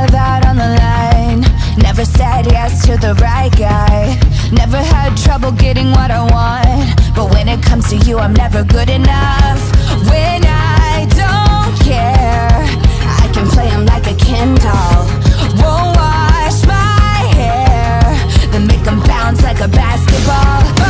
love out on the line. Never said yes to the right guy. Never had trouble getting what I want. But when it comes to you, I'm never good enough. When I don't care I can play him like a Ken doll. Won't wash my hair Then make him bounce like a basketball.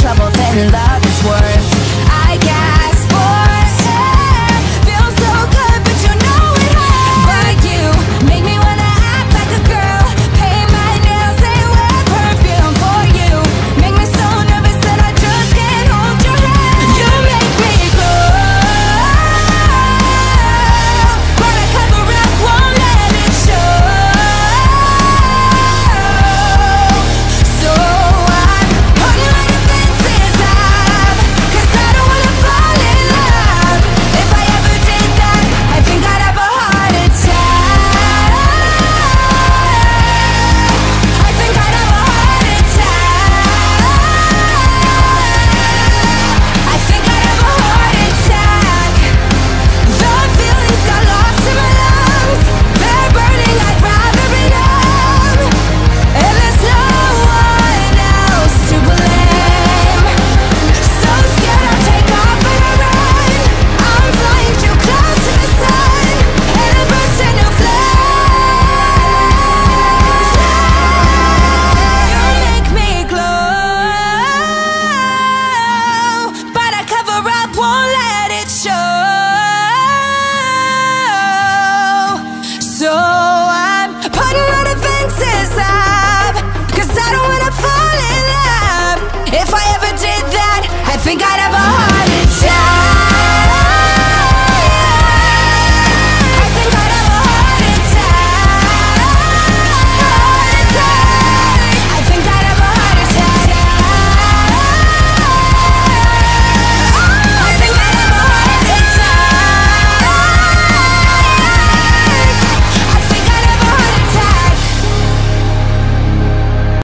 trouble than love is worth.